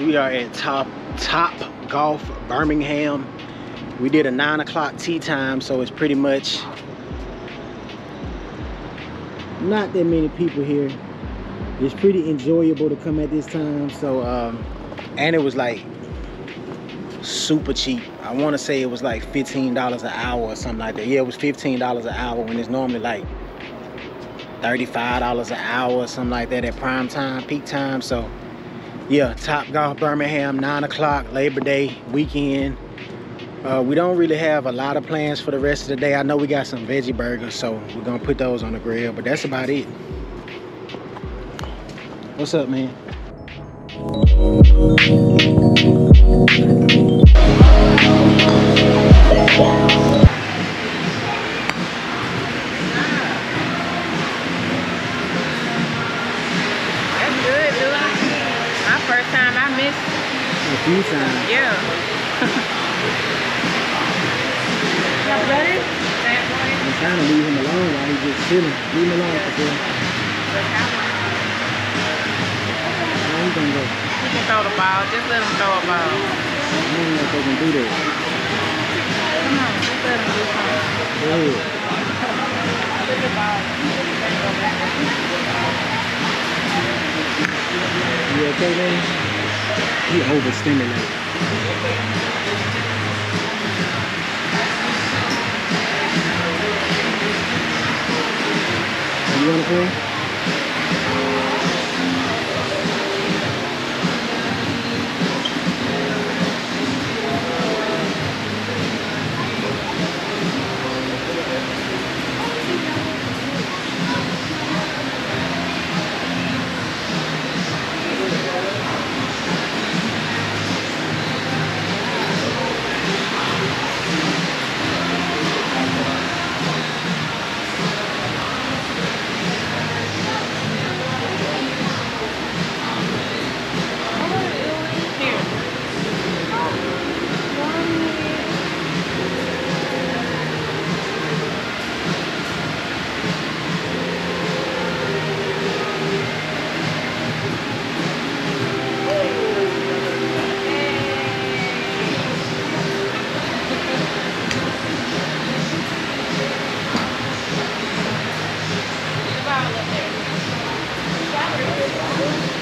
we are at Top Top Golf Birmingham. We did a nine o'clock tee time, so it's pretty much not that many people here. It's pretty enjoyable to come at this time. So, um, and it was like super cheap. I want to say it was like $15 an hour or something like that. Yeah, it was $15 an hour when it's normally like $35 an hour or something like that at prime time, peak time. So yeah, Top Golf Birmingham, nine o'clock, Labor Day weekend. Uh, we don't really have a lot of plans for the rest of the day. I know we got some veggie burgers, so we're gonna put those on the grill, but that's about it. What's up, man? I. A few times. Yeah. Y'all ready? I'm trying to leave him alone while he's just chilling. Leave him alone for sure. Where he gonna go? He can throw the ball. Just let him throw a ball. I don't know if they can do that. Come on, just let him do something. Go ahead. The ball. You okay, man? He overstimulated. You wanna play?